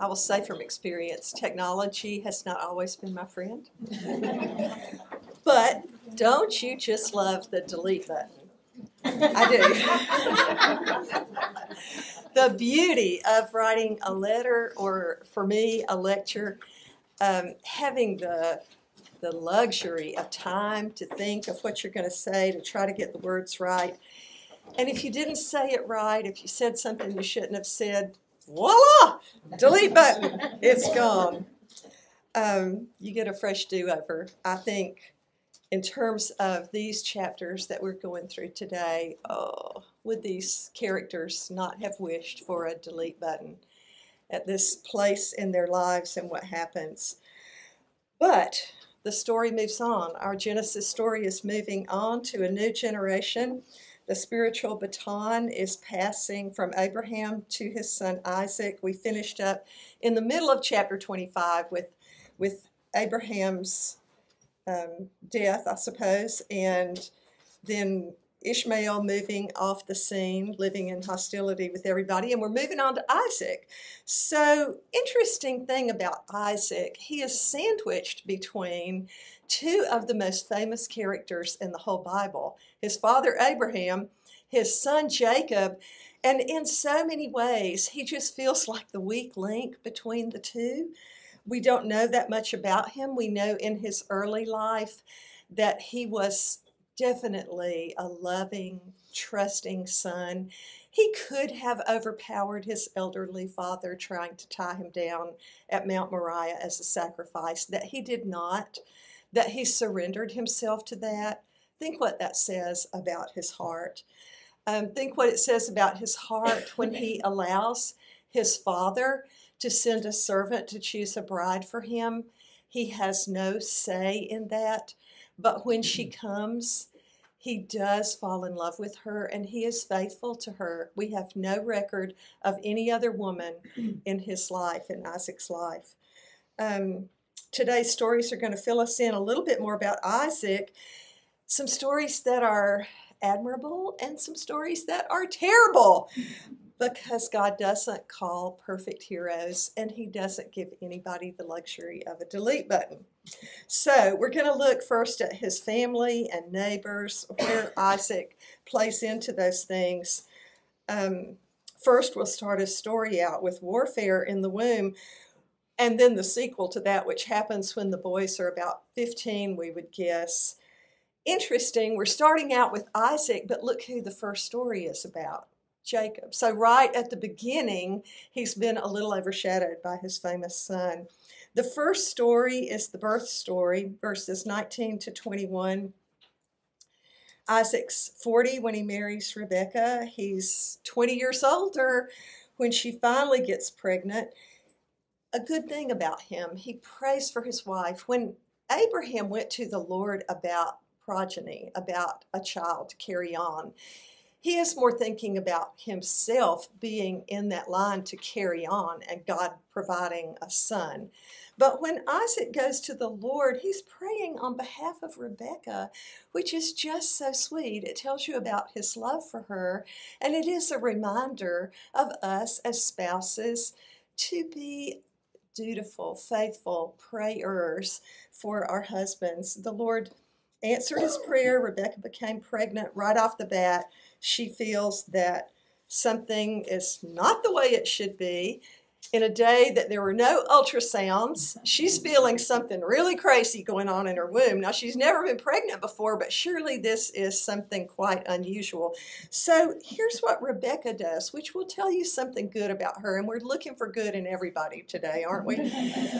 I will say from experience, technology has not always been my friend. but don't you just love the delete button? I do. the beauty of writing a letter, or for me, a lecture, um, having the the luxury of time to think of what you're going to say, to try to get the words right. And if you didn't say it right, if you said something you shouldn't have said, voila, delete button, it's gone. Um, you get a fresh do over. I think, in terms of these chapters that we're going through today, oh, would these characters not have wished for a delete button at this place in their lives and what happens? But the story moves on. Our Genesis story is moving on to a new generation. The spiritual baton is passing from Abraham to his son Isaac. We finished up in the middle of chapter 25 with, with Abraham's um, death, I suppose, and then Ishmael moving off the scene, living in hostility with everybody, and we're moving on to Isaac. So, interesting thing about Isaac, he is sandwiched between two of the most famous characters in the whole Bible his father Abraham, his son Jacob, and in so many ways, he just feels like the weak link between the two. We don't know that much about him. We know in his early life that he was definitely a loving, trusting son. He could have overpowered his elderly father trying to tie him down at Mount Moriah as a sacrifice, that he did not, that he surrendered himself to that. Think what that says about his heart. Um, think what it says about his heart when he allows his father to send a servant to choose a bride for him. He has no say in that. But when she comes, he does fall in love with her and he is faithful to her. We have no record of any other woman in his life, in Isaac's life. Um, today's stories are going to fill us in a little bit more about Isaac. Some stories that are admirable and some stories that are terrible because God doesn't call perfect heroes and He doesn't give anybody the luxury of a delete button. So, we're going to look first at his family and neighbors, where Isaac plays into those things. Um, first, we'll start his story out with warfare in the womb, and then the sequel to that, which happens when the boys are about 15, we would guess. Interesting, we're starting out with Isaac, but look who the first story is about. Jacob. So, right at the beginning, he's been a little overshadowed by his famous son. The first story is the birth story, verses 19 to 21. Isaac's 40 when he marries Rebecca. He's 20 years older when she finally gets pregnant. A good thing about him, he prays for his wife. When Abraham went to the Lord about progeny, about a child to carry on, he is more thinking about himself being in that line to carry on and God providing a son. But when Isaac goes to the Lord, he's praying on behalf of Rebecca, which is just so sweet. It tells you about his love for her, and it is a reminder of us as spouses to be dutiful, faithful prayers for our husbands. The Lord answered his prayer. Rebecca became pregnant right off the bat she feels that something is not the way it should be. In a day that there were no ultrasounds, she's feeling something really crazy going on in her womb. Now, she's never been pregnant before, but surely this is something quite unusual. So, here's what Rebecca does, which will tell you something good about her. And we're looking for good in everybody today, aren't we?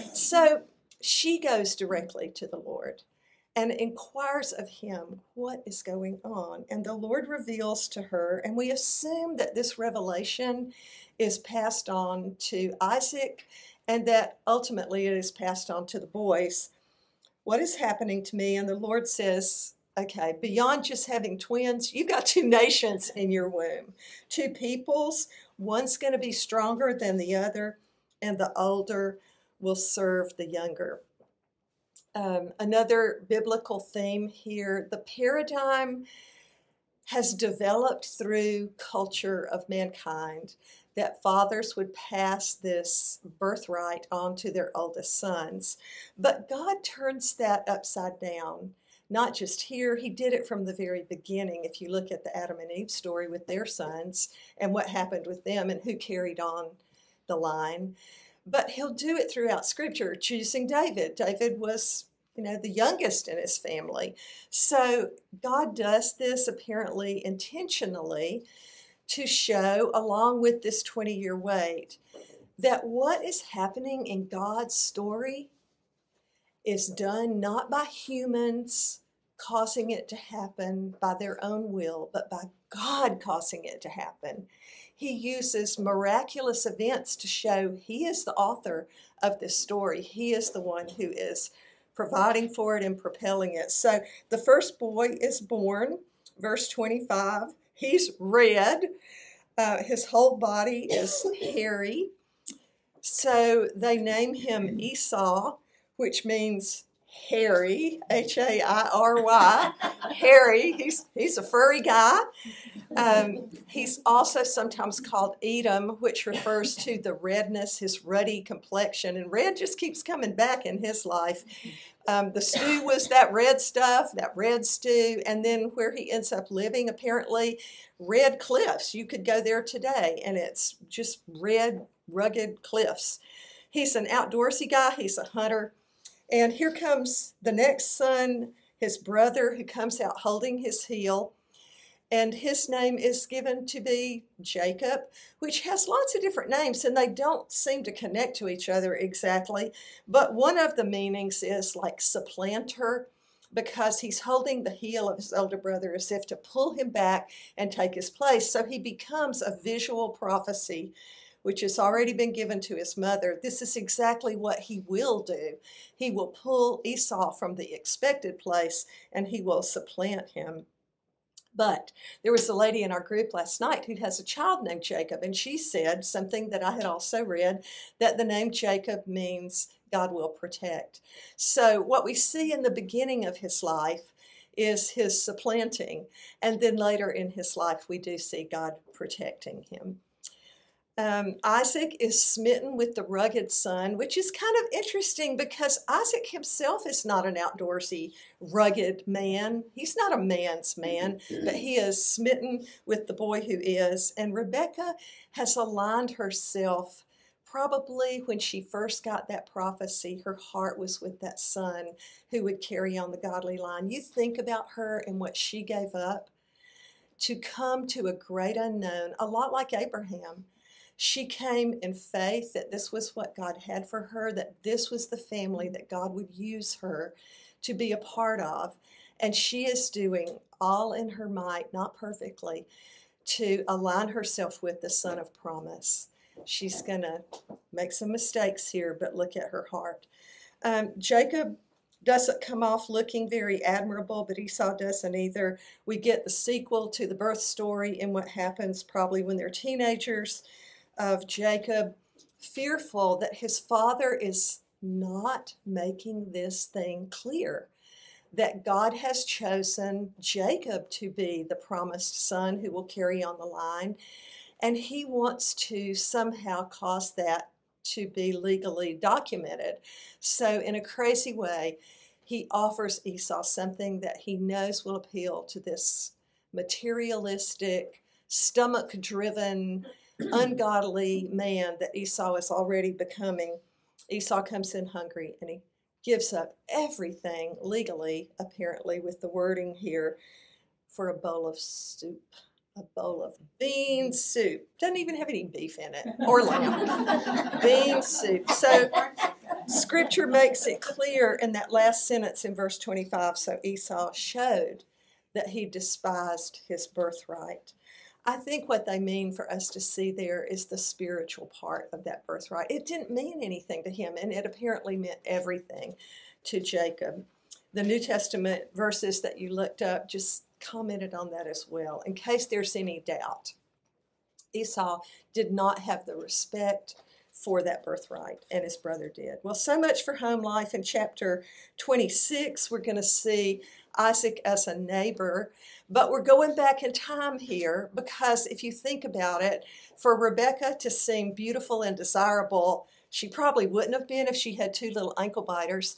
so, she goes directly to the Lord and inquires of him what is going on. And the Lord reveals to her, and we assume that this revelation is passed on to Isaac and that ultimately it is passed on to the boys. What is happening to me? And the Lord says, okay, beyond just having twins, you've got two nations in your womb, two peoples. One's going to be stronger than the other, and the older will serve the younger um, another biblical theme here. The paradigm has developed through culture of mankind that fathers would pass this birthright on to their oldest sons. But God turns that upside down. Not just here, He did it from the very beginning. If you look at the Adam and Eve story with their sons and what happened with them and who carried on the line. But He'll do it throughout Scripture, choosing David. David was you know, the youngest in his family. So God does this apparently intentionally to show, along with this 20 year wait, that what is happening in God's story is done not by humans causing it to happen by their own will, but by God causing it to happen. He uses miraculous events to show He is the author of this story. He is the one who is providing for it and propelling it. So the first boy is born, verse 25. He's red. Uh, his whole body is hairy. So they name him Esau, which means hairy, H A I R Y, Harry. He's, he's a furry guy. Um, he's also sometimes called Edom, which refers to the redness, his ruddy complexion. And red just keeps coming back in his life. Um, the stew was that red stuff, that red stew. And then where he ends up living, apparently, red cliffs. You could go there today, and it's just red, rugged cliffs. He's an outdoorsy guy, he's a hunter. And here comes the next son, his brother, who comes out holding his heel and his name is given to be Jacob, which has lots of different names and they don't seem to connect to each other exactly. But one of the meanings is like supplanter because he's holding the heel of his older brother as if to pull him back and take his place. So he becomes a visual prophecy which has already been given to his mother. This is exactly what he will do. He will pull Esau from the expected place and he will supplant him. But there was a lady in our group last night who has a child named Jacob, and she said something that I had also read that the name Jacob means God will protect. So, what we see in the beginning of his life is his supplanting, and then later in his life, we do see God protecting him. Um, Isaac is smitten with the rugged son, which is kind of interesting because Isaac himself is not an outdoorsy, rugged man. He's not a man's man, but he is smitten with the boy who is. And Rebecca has aligned herself. Probably when she first got that prophecy, her heart was with that son who would carry on the godly line. You think about her and what she gave up to come to a great unknown, a lot like Abraham she came in faith that this was what God had for her, that this was the family that God would use her to be a part of. And she is doing all in her might, not perfectly, to align herself with the Son of Promise. She's going to make some mistakes here, but look at her heart. Um, Jacob doesn't come off looking very admirable, but Esau doesn't either. We get the sequel to the birth story and what happens probably when they're teenagers of Jacob, fearful that his father is not making this thing clear. That God has chosen Jacob to be the promised son who will carry on the line, and he wants to somehow cause that to be legally documented. So, in a crazy way, he offers Esau something that he knows will appeal to this materialistic, stomach driven, ungodly man that Esau is already becoming. Esau comes in hungry and he gives up everything legally, apparently, with the wording here, for a bowl of soup. A bowl of bean soup. Doesn't even have any beef in it or lamb. bean soup. So scripture makes it clear in that last sentence in verse 25. So Esau showed that he despised his birthright. I think what they mean for us to see there is the spiritual part of that birthright. It didn't mean anything to him, and it apparently meant everything to Jacob. The New Testament verses that you looked up just commented on that as well, in case there's any doubt. Esau did not have the respect for that birthright, and his brother did. Well, so much for home life. In chapter 26, we're going to see Isaac as a neighbor. But we're going back in time here because if you think about it, for Rebecca to seem beautiful and desirable, she probably wouldn't have been if she had two little ankle biters.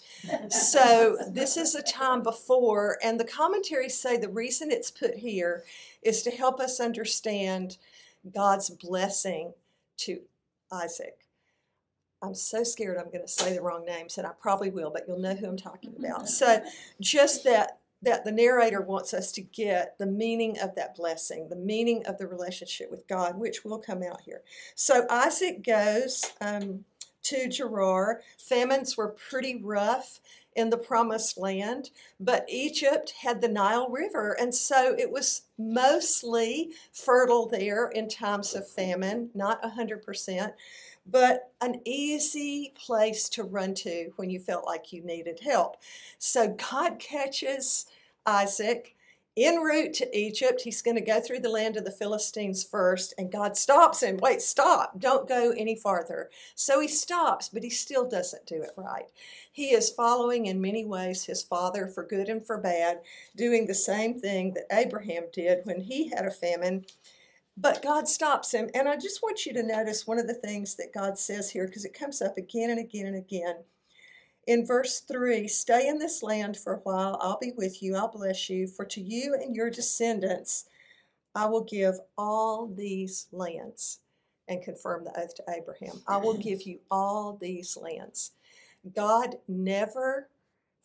So this is a time before, and the commentaries say the reason it's put here is to help us understand God's blessing to Isaac. I'm so scared I'm going to say the wrong names, and I probably will, but you'll know who I'm talking about. So, just that that the narrator wants us to get the meaning of that blessing, the meaning of the relationship with God, which will come out here. So Isaac goes um, to Gerar. Famines were pretty rough in the promised land, but Egypt had the Nile River, and so it was mostly fertile there in times of famine, not 100% but an easy place to run to when you felt like you needed help. So God catches Isaac en route to Egypt. He's going to go through the land of the Philistines first, and God stops him. Wait, stop. Don't go any farther. So he stops, but he still doesn't do it right. He is following in many ways his father for good and for bad, doing the same thing that Abraham did when he had a famine but God stops him. And I just want you to notice one of the things that God says here, because it comes up again and again and again. In verse 3 Stay in this land for a while. I'll be with you. I'll bless you. For to you and your descendants I will give all these lands and confirm the oath to Abraham. I will give you all these lands. God never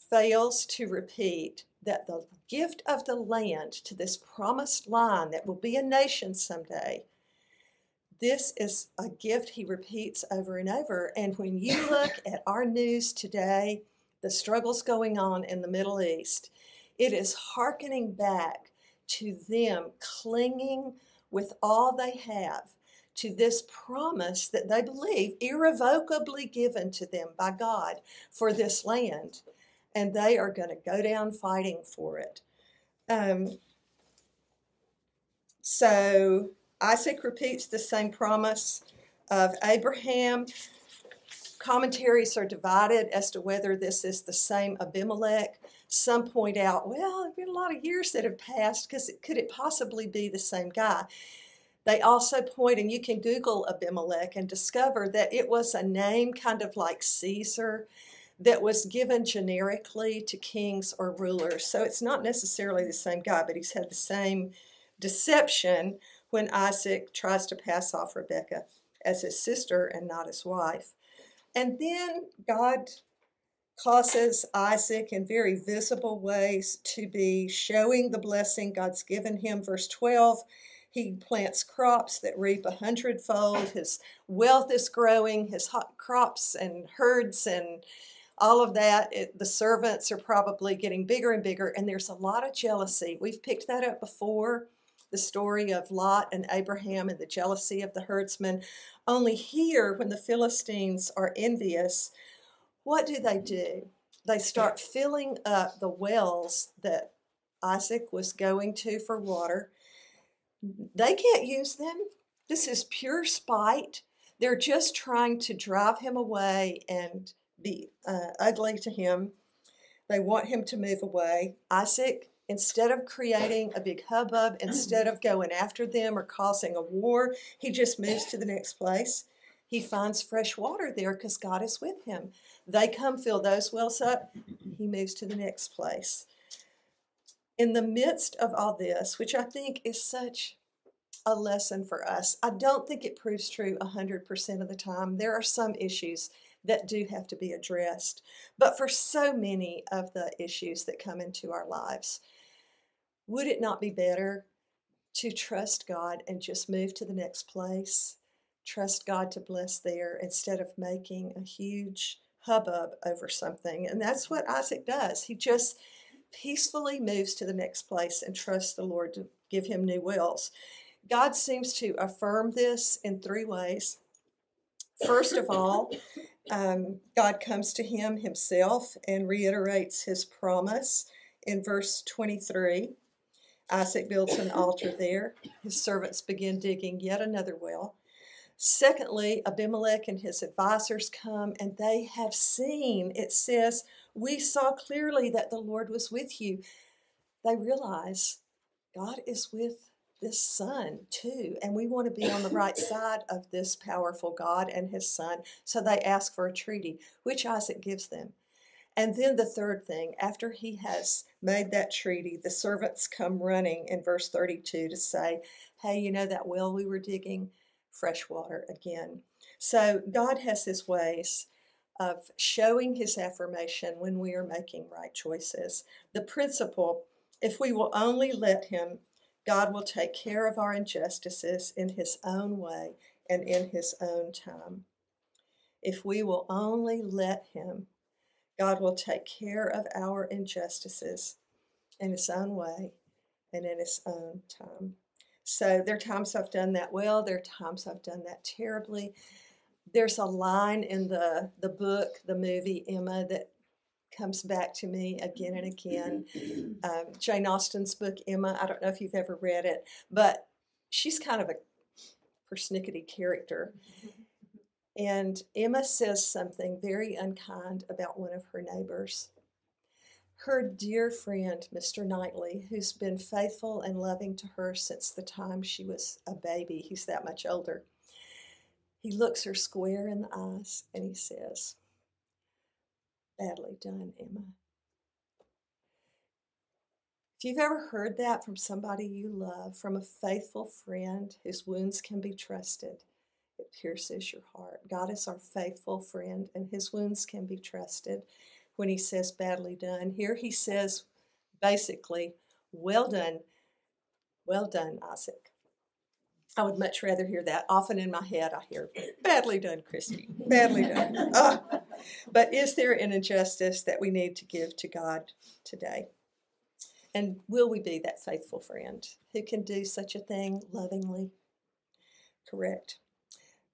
fails to repeat that the gift of the land to this promised line that will be a nation someday, this is a gift he repeats over and over. And when you look at our news today, the struggles going on in the Middle East, it is hearkening back to them clinging with all they have to this promise that they believe irrevocably given to them by God for this land and they are going to go down fighting for it. Um, so Isaac repeats the same promise of Abraham. Commentaries are divided as to whether this is the same Abimelech. Some point out, well, it's been a lot of years that have passed because could it possibly be the same guy? They also point, and you can Google Abimelech and discover that it was a name kind of like Caesar that was given generically to kings or rulers. So it's not necessarily the same guy, but he's had the same deception when Isaac tries to pass off Rebekah as his sister and not his wife. And then God causes Isaac in very visible ways to be showing the blessing God's given him. Verse 12, he plants crops that reap a hundredfold. His wealth is growing, his crops and herds and all of that, it, the servants are probably getting bigger and bigger, and there's a lot of jealousy. We've picked that up before the story of Lot and Abraham and the jealousy of the herdsmen. Only here, when the Philistines are envious, what do they do? They start filling up the wells that Isaac was going to for water. They can't use them. This is pure spite. They're just trying to drive him away and be uh, ugly to him. They want him to move away. Isaac, instead of creating a big hubbub, instead of going after them or causing a war, he just moves to the next place. He finds fresh water there because God is with him. They come fill those wells up. He moves to the next place. In the midst of all this, which I think is such a lesson for us, I don't think it proves true 100% of the time. There are some issues that do have to be addressed. But for so many of the issues that come into our lives, would it not be better to trust God and just move to the next place? Trust God to bless there instead of making a huge hubbub over something. And that's what Isaac does. He just peacefully moves to the next place and trusts the Lord to give him new wills. God seems to affirm this in three ways. First of all, um, God comes to him himself and reiterates his promise in verse 23. Isaac builds an altar there. His servants begin digging yet another well. Secondly, Abimelech and his advisors come and they have seen, it says, We saw clearly that the Lord was with you. they realize God is with this son too, and we want to be on the right side of this powerful God and his son. So they ask for a treaty, which Isaac gives them. And then the third thing, after he has made that treaty, the servants come running in verse 32 to say, Hey, you know that well we were digging? Fresh water again. So God has his ways of showing his affirmation when we are making right choices. The principle, if we will only let him, God will take care of our injustices in his own way and in his own time. If we will only let him, God will take care of our injustices in His own way and in His own time. So there are times I've done that well, there are times I've done that terribly. There's a line in the, the book, the movie Emma, that comes back to me again and again. Um, Jane Austen's book, Emma, I don't know if you've ever read it, but she's kind of a persnickety character. And Emma says something very unkind about one of her neighbors. Her dear friend, Mr. Knightley, who's been faithful and loving to her since the time she was a baby, he's that much older, he looks her square in the eyes and he says, Badly done, Emma. If you've ever heard that from somebody you love, from a faithful friend whose wounds can be trusted, it pierces your heart. God is our faithful friend, and his wounds can be trusted when he says, badly done. Here he says, basically, well done, well done, Isaac. I would much rather hear that. Often in my head, I hear, badly done, Christy, badly done. Oh. But is there an injustice that we need to give to God today? And will we be that faithful friend who can do such a thing lovingly? Correct.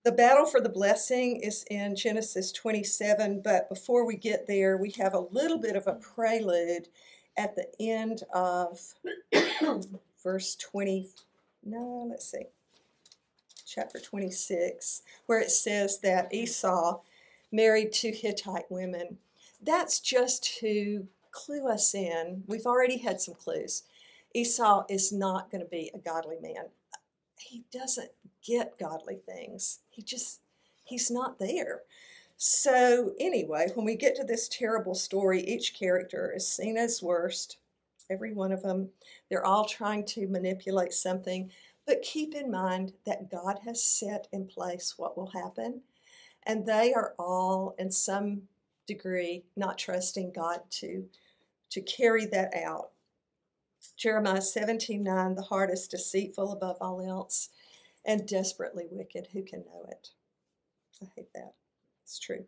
The battle for the blessing is in Genesis 27, but before we get there, we have a little bit of a prelude at the end of verse 20. No, let's see. Chapter 26, where it says that Esau married two Hittite women. That's just to clue us in. We've already had some clues. Esau is not going to be a godly man. He doesn't get godly things. He just, he's not there. So, anyway, when we get to this terrible story, each character is seen as worst. Every one of them. They're all trying to manipulate something. But keep in mind that God has set in place what will happen. And they are all, in some degree, not trusting God to, to carry that out. Jeremiah 17 9, the heart is deceitful above all else and desperately wicked. Who can know it? I hate that. It's true.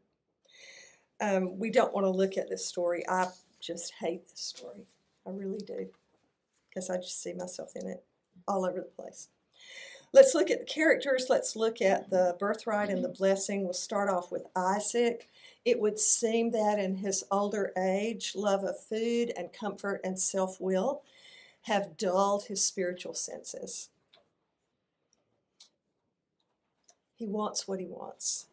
Um, we don't want to look at this story. I just hate this story. I really do. Because I just see myself in it all over the place. Let's look at the characters. Let's look at the birthright and the blessing. We'll start off with Isaac. It would seem that in his older age, love of food and comfort and self will have dulled his spiritual senses. He wants what he wants,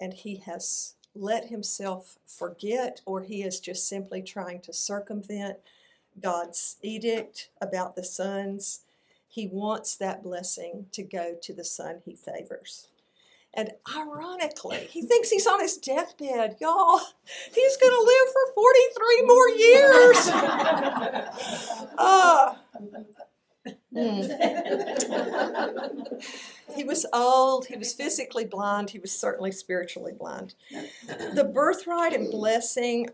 and he has let himself forget, or he is just simply trying to circumvent God's edict about the sons. He wants that blessing to go to the son he favors. And ironically, he thinks he's on his deathbed. Y'all, he's going to live for 43 more years. uh, he was old, he was physically blind, he was certainly spiritually blind. The birthright and blessing,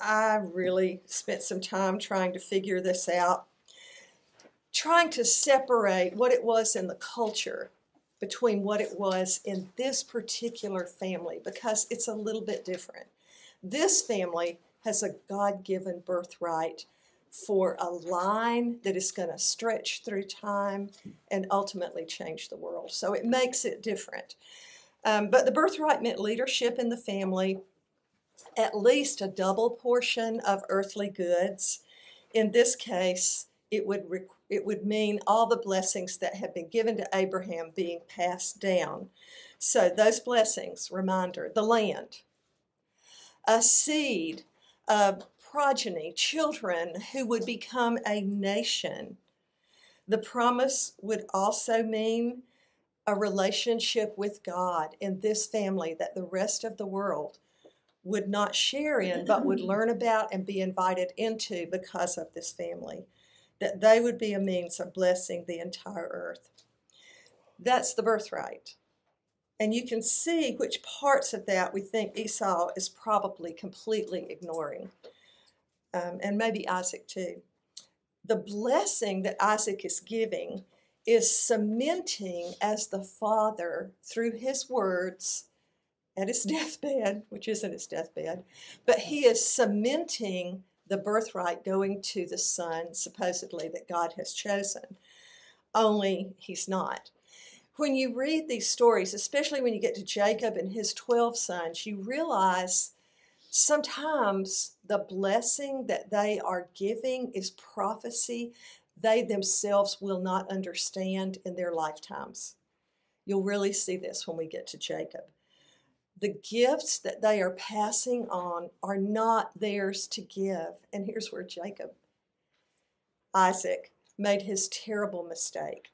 I really spent some time trying to figure this out, trying to separate what it was in the culture between what it was in this particular family because it's a little bit different. This family has a God given birthright for a line that is going to stretch through time and ultimately change the world. So it makes it different. Um, but the birthright meant leadership in the family, at least a double portion of earthly goods. In this case, it would it would mean all the blessings that have been given to Abraham being passed down. So those blessings, reminder, the land, a seed, a progeny, children who would become a nation. The promise would also mean a relationship with God in this family that the rest of the world would not share in, but would learn about and be invited into because of this family. That they would be a means of blessing the entire earth. That's the birthright. And you can see which parts of that we think Esau is probably completely ignoring, um, and maybe Isaac too. The blessing that Isaac is giving is cementing as the father through his words at his deathbed, which isn't his deathbed, but he is cementing the birthright going to the son, supposedly, that God has chosen. Only he's not. When you read these stories, especially when you get to Jacob and his 12 sons, you realize sometimes the blessing that they are giving is prophecy they themselves will not understand in their lifetimes. You'll really see this when we get to Jacob. The gifts that they are passing on are not theirs to give. And here's where Jacob, Isaac, made his terrible mistake.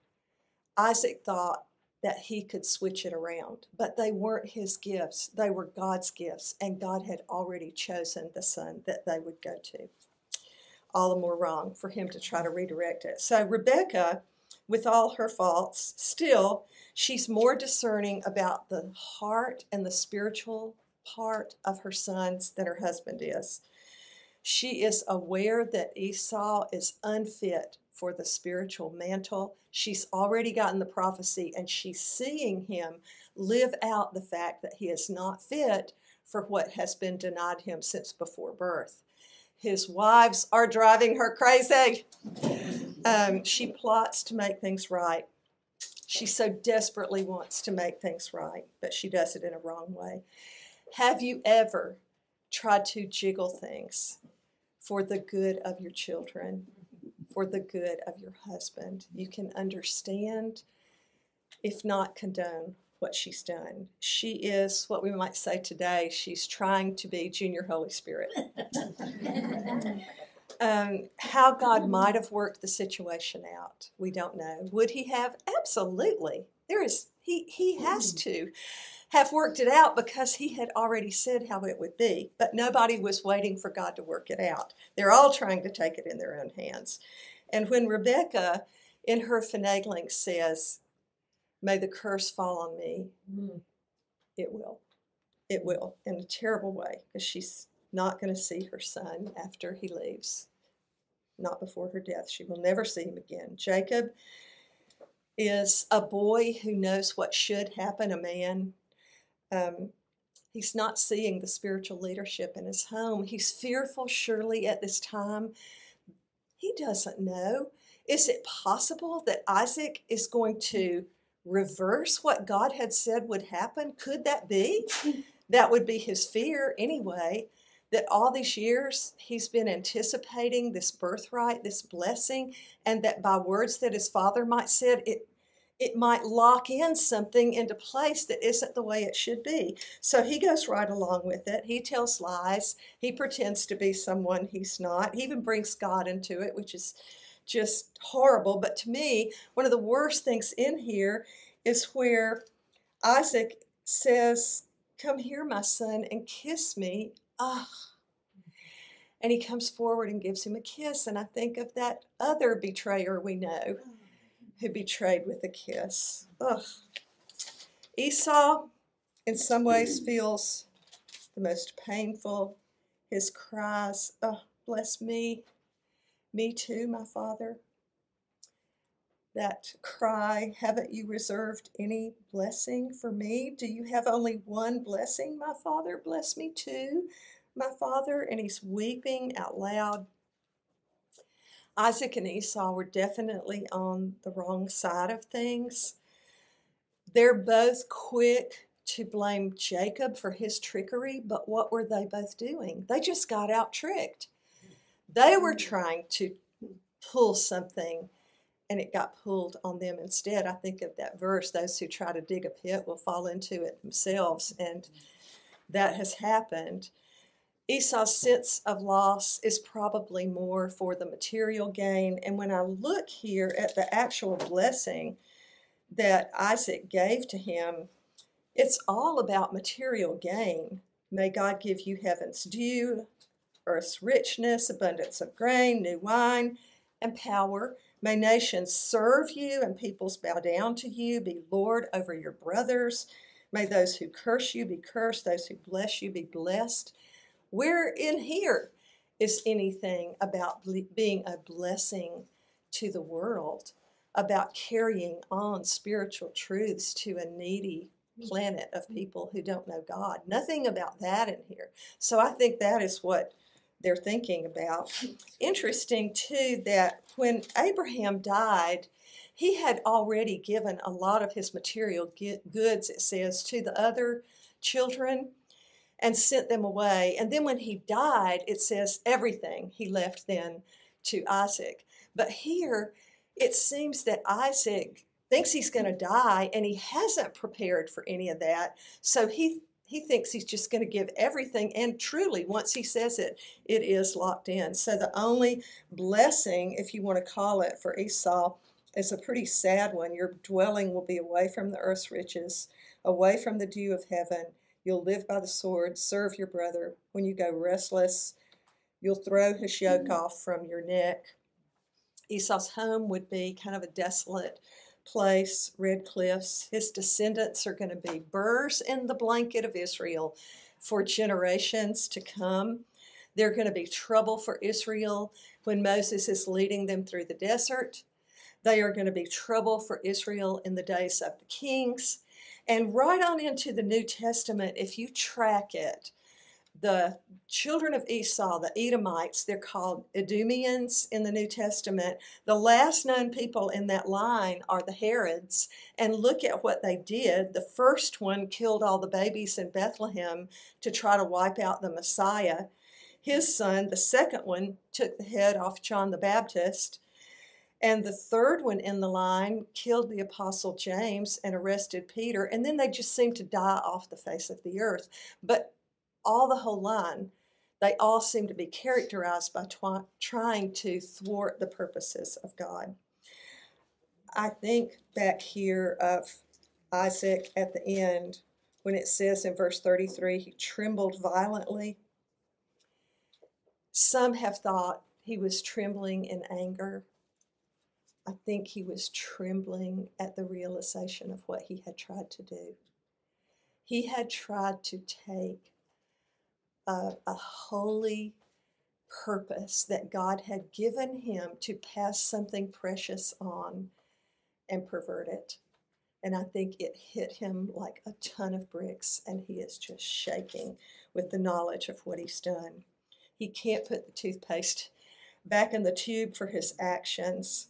Isaac thought that he could switch it around, but they weren't his gifts. They were God's gifts, and God had already chosen the son that they would go to all the more wrong for him to try to redirect it. So Rebecca, with all her faults, still she's more discerning about the heart and the spiritual part of her sons than her husband is. She is aware that Esau is unfit for the spiritual mantle. She's already gotten the prophecy and she's seeing him live out the fact that he is not fit for what has been denied him since before birth. His wives are driving her crazy. Um, she plots to make things right. She so desperately wants to make things right, but she does it in a wrong way. Have you ever tried to jiggle things for the good of your children, for the good of your husband? You can understand, if not condone, what she's done. She is what we might say today, she's trying to be Junior Holy Spirit. um, how God might have worked the situation out, we don't know. Would he have? Absolutely. There is, he, he has to have worked it out because he had already said how it would be. But nobody was waiting for God to work it out. They're all trying to take it in their own hands. And when Rebecca, in her finagling, says, May the curse fall on me. Mm. It will. It will in a terrible way because she's not going to see her son after he leaves. Not before her death. She will never see him again. Jacob is a boy who knows what should happen, a man. Um, he's not seeing the spiritual leadership in his home. He's fearful, surely, at this time. He doesn't know. Is it possible that Isaac is going to reverse what God had said would happen? Could that be? that would be his fear anyway. That all these years he's been anticipating this birthright, this blessing, and that by words that his father might said, it it might lock in something into place that isn't the way it should be. So he goes right along with it. He tells lies. He pretends to be someone he's not. He even brings God into it, which is just horrible. But to me, one of the worst things in here is where Isaac says, Come here, my son, and kiss me. Ah. And he comes forward and gives him a kiss. And I think of that other betrayer we know who betrayed with a kiss. Ugh. Esau, in some ways, feels the most painful. His cries, Oh, bless me, me too, my father. That cry, haven't you reserved any blessing for me? Do you have only one blessing, my father? Bless me too, my father. And he's weeping out loud. Isaac and Esau were definitely on the wrong side of things. They're both quick to blame Jacob for his trickery, but what were they both doing? They just got out tricked. They were trying to pull something and it got pulled on them instead. I think of that verse those who try to dig a pit will fall into it themselves, and that has happened. Esau's sense of loss is probably more for the material gain. And when I look here at the actual blessing that Isaac gave to him, it's all about material gain. May God give you heaven's dew, earth's richness, abundance of grain, new wine, and power. May nations serve you and peoples bow down to you. Be Lord over your brothers. May those who curse you be cursed, those who bless you be blessed. Where in here is anything about being a blessing to the world, about carrying on spiritual truths to a needy mm-hmm. planet of mm-hmm. people who don't know God? Nothing about that in here. So I think that is what they're thinking about. Interesting, too, that when Abraham died, he had already given a lot of his material goods, it says, to the other children and sent them away. And then when he died, it says everything he left then to Isaac. But here, it seems that Isaac thinks he's going to die and he hasn't prepared for any of that. So he he thinks he's just going to give everything and truly once he says it it is locked in so the only blessing if you want to call it for esau is a pretty sad one your dwelling will be away from the earth's riches away from the dew of heaven You'll live by the sword, serve your brother. When you go restless, you'll throw his yoke mm-hmm. off from your neck. Esau's home would be kind of a desolate place, red cliffs. His descendants are going to be burrs in the blanket of Israel for generations to come. They're going to be trouble for Israel when Moses is leading them through the desert. They are going to be trouble for Israel in the days of the kings. And right on into the New Testament, if you track it, the children of Esau, the Edomites, they're called Idumeans in the New Testament. The last known people in that line are the Herods. And look at what they did. The first one killed all the babies in Bethlehem to try to wipe out the Messiah. His son, the second one, took the head off John the Baptist. And the third one in the line killed the Apostle James and arrested Peter. And then they just seemed to die off the face of the earth. But all the whole line, they all seem to be characterized by twi- trying to thwart the purposes of God. I think back here of Isaac at the end when it says in verse 33 he trembled violently. Some have thought he was trembling in anger. I think he was trembling at the realization of what he had tried to do. He had tried to take a, a holy purpose that God had given him to pass something precious on and pervert it. And I think it hit him like a ton of bricks, and he is just shaking with the knowledge of what he's done. He can't put the toothpaste back in the tube for his actions.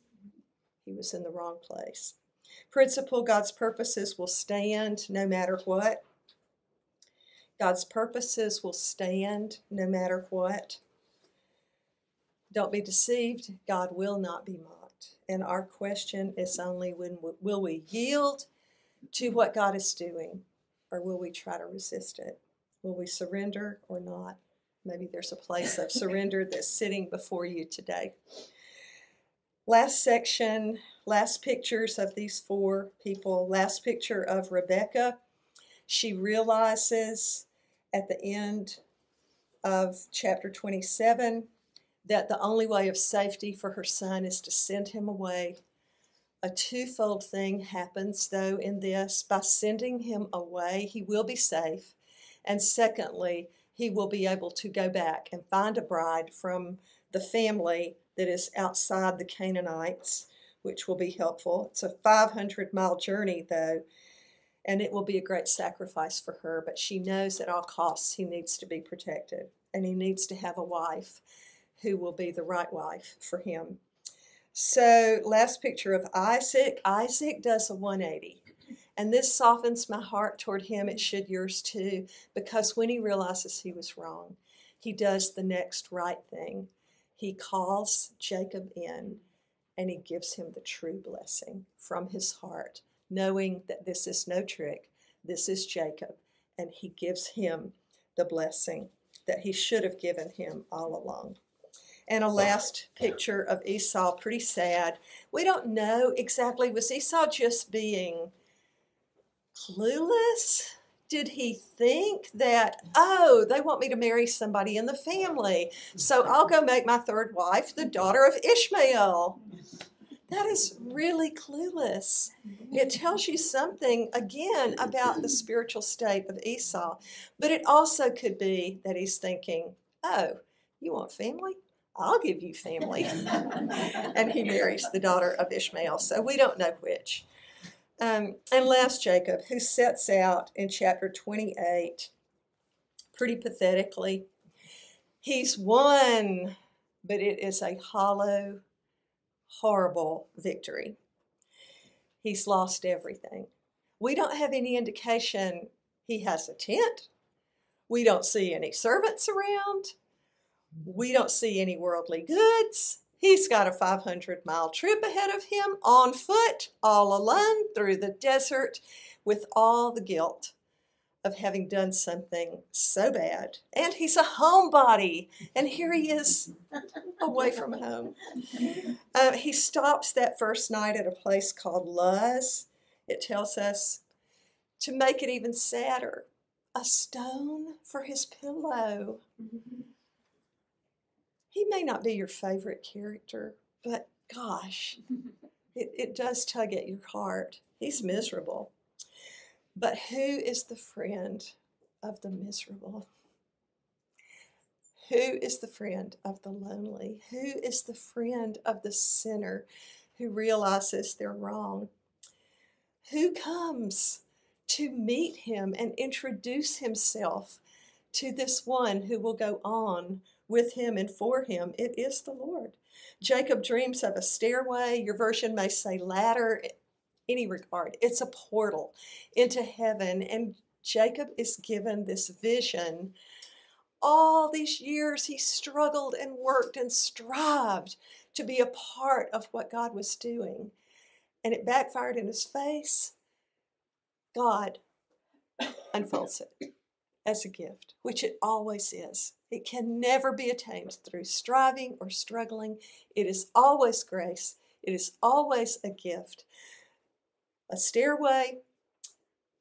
He was in the wrong place. Principle God's purposes will stand no matter what. God's purposes will stand no matter what. Don't be deceived, God will not be mocked. And our question is only when will we yield to what God is doing or will we try to resist it? Will we surrender or not? Maybe there's a place of surrender that's sitting before you today. Last section, last pictures of these four people. Last picture of Rebecca. She realizes at the end of chapter 27 that the only way of safety for her son is to send him away. A twofold thing happens, though, in this. By sending him away, he will be safe. And secondly, he will be able to go back and find a bride from the family that is outside the Canaanites, which will be helpful. It's a 500 mile journey, though, and it will be a great sacrifice for her, but she knows at all costs he needs to be protected, and he needs to have a wife who will be the right wife for him. So, last picture of Isaac. Isaac does a 180. And this softens my heart toward him. It should yours too, because when he realizes he was wrong, he does the next right thing he calls Jacob in and he gives him the true blessing from his heart, knowing that this is no trick, this is Jacob, and he gives him the blessing. that he should have given him all along. And a last picture of Esau, pretty sad. We don't know exactly, was Esau just being clueless? Did he think that, oh, they want me to marry somebody in the family, so I'll go make my third wife the daughter of Ishmael? That is really clueless. It tells you something, again, about the spiritual state of Esau. But it also could be that he's thinking, oh, you want family? I'll give you family. and he marries the daughter of Ishmael. So we don't know which. Um, and last, Jacob, who sets out in chapter 28, pretty pathetically. He's won, but it is a hollow horrible victory. He's lost everything. We don't have any indication he has a tent. We don't see any servants around. We don't see any worldly goods. He's got a 500 mile trip ahead of him on foot, all alone through the desert with all the guilt of having done something so bad. And he's a homebody, and here he is away from home. Uh, he stops that first night at a place called Luz. It tells us to make it even sadder a stone for his pillow. He may not be your favorite character, but gosh, it, it does tug at your heart. He's miserable. But who is the friend of the miserable? Who is the friend of the lonely? Who is the friend of the sinner who realizes they're wrong? Who comes to meet him and introduce himself to this one who will go on with him and for him? It is the Lord. Jacob dreams of a stairway. Your version may say ladder any regard. It's a portal into heaven. And Jacob is given this vision. All these years he struggled and worked and strived to be a part of what God was doing. And it backfired in his face. God unfolds it as a gift, which it always is. It can never be attained through striving or struggling. It is always grace. It is always a gift a stairway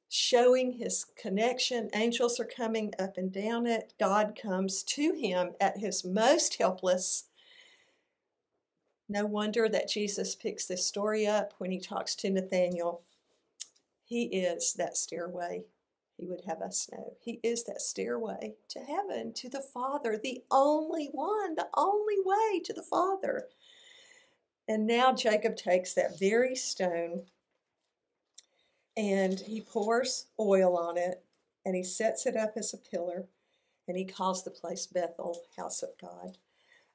showing his connection. Angels are coming up and down it. God comes to him at his most helpless. No wonder that Jesus picks this story up when he talks to Nathaniel. He is that stairway, he would have us know. He is that stairway to heaven, to the Father, the only one, the only way to the Father. And now Jacob takes that very stone and he pours oil on it and he sets it up as a pillar and he calls the place Bethel, house of God.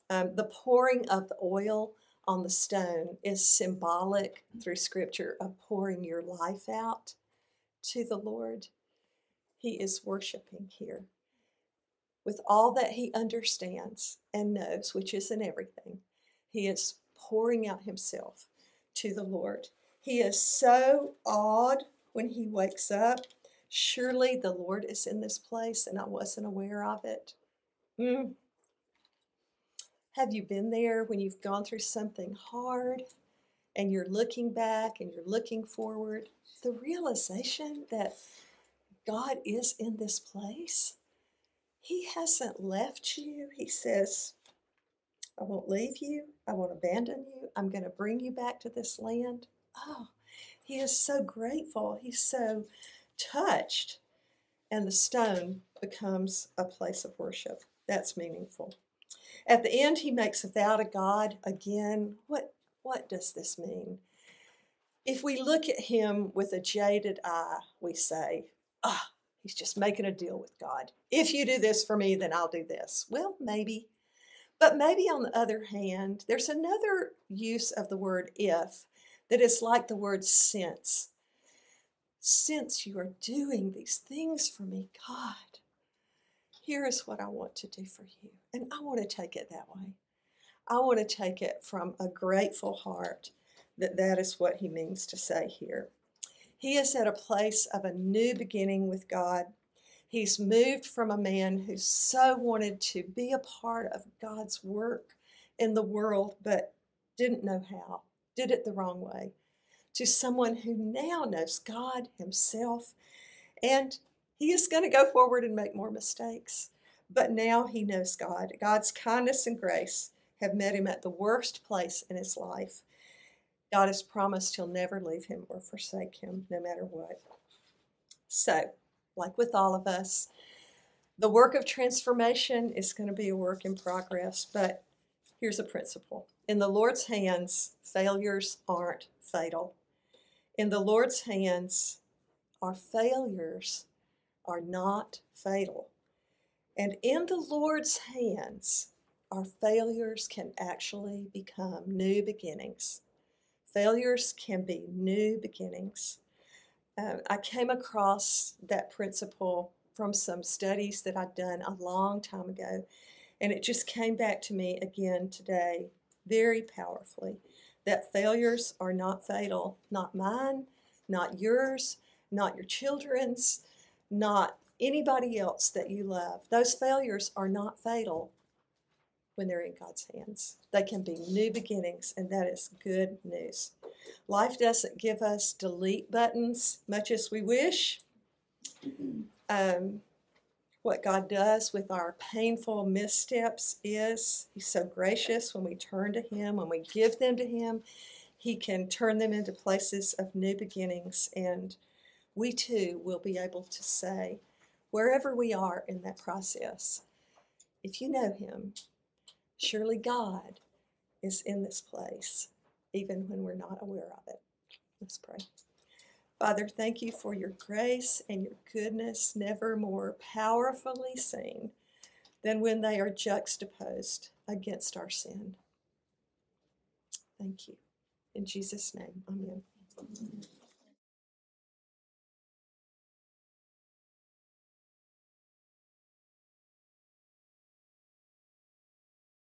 Um, the pouring of the oil on the stone is symbolic through scripture of pouring your life out to the Lord. He is worshiping here with all that he understands and knows, which isn't everything. He is pouring out himself to the Lord. He is so awed when he wakes up. Surely the Lord is in this place and I wasn't aware of it. Mm. Have you been there when you've gone through something hard and you're looking back and you're looking forward? The realization that God is in this place. He hasn't left you. He says, I won't leave you. I won't abandon you. I'm going to bring you back to this land. Oh, he is so grateful. He's so touched. And the stone becomes a place of worship. That's meaningful. At the end, he makes a vow to God again. What, what does this mean? If we look at him with a jaded eye, we say, ah, oh, he's just making a deal with God. If you do this for me, then I'll do this. Well, maybe. But maybe on the other hand, there's another use of the word if that is like the word since. Since you are doing these things for me, God, here is what I want to do for you. And I want to take it that way. I want to take it from a grateful heart that that is what he means to say here. He is at a place of a new beginning with God. He's moved from a man who so wanted to be a part of God's work in the world, but didn't know how, did it the wrong way, to someone who now knows God Himself. And he is going to go forward and make more mistakes. But now he knows God. God's kindness and grace have met him at the worst place in his life. God has promised he'll never leave him or forsake him, no matter what. So, like with all of us, the work of transformation is going to be a work in progress, but here's a principle. In the Lord's hands, failures aren't fatal. In the Lord's hands, our failures are not fatal. And in the Lord's hands, our failures can actually become new beginnings. Failures can be new beginnings. Um, I came across that principle from some studies that I'd done a long time ago, and it just came back to me again today very powerfully that failures are not fatal, not mine, not yours, not your children's, not anybody else that you love. Those failures are not fatal when they're in God's hands. They can be new beginnings, and that is good news. Life doesn't give us delete buttons much as we wish. Um, what God does with our painful missteps is He's so gracious when we turn to Him, when we give them to Him, He can turn them into places of new beginnings. And we too will be able to say, wherever we are in that process, if you know Him, surely God is in this place, even when we're not aware of it. Let's pray. Father, thank you for your grace and your goodness, never more powerfully seen than when they are juxtaposed against our sin. Thank you. In Jesus' name, amen.